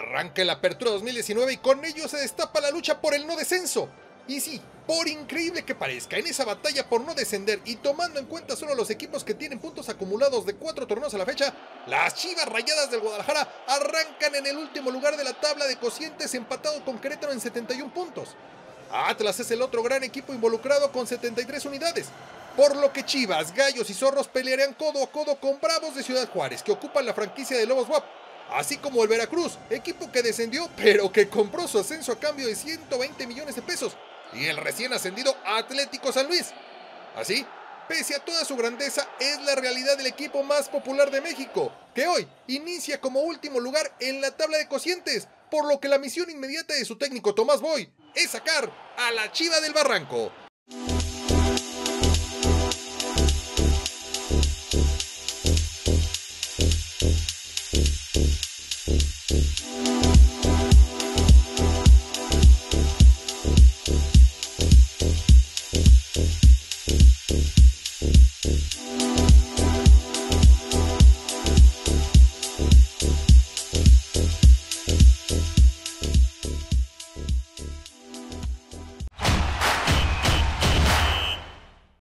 Arranca la apertura 2019 y con ello se destapa la lucha por el no descenso. Y sí, por increíble que parezca, en esa batalla por no descender y tomando en cuenta solo los equipos que tienen puntos acumulados de cuatro torneos a la fecha, las Chivas Rayadas del Guadalajara arrancan en el último lugar de la tabla de cocientes empatado con Querétaro en 71 puntos. Atlas es el otro gran equipo involucrado con 73 unidades, por lo que Chivas, Gallos y Zorros pelearán codo a codo con Bravos de Ciudad Juárez, que ocupan la franquicia de Lobos WAP, así como el Veracruz, equipo que descendió pero que compró su ascenso a cambio de 120 millones de pesos, y el recién ascendido Atlético San Luis. Así, pese a toda su grandeza, es la realidad del equipo más popular de México, que hoy inicia como último lugar en la tabla de cocientes, por lo que la misión inmediata de su técnico Tomás Boy es sacar a la Chiva del Barranco.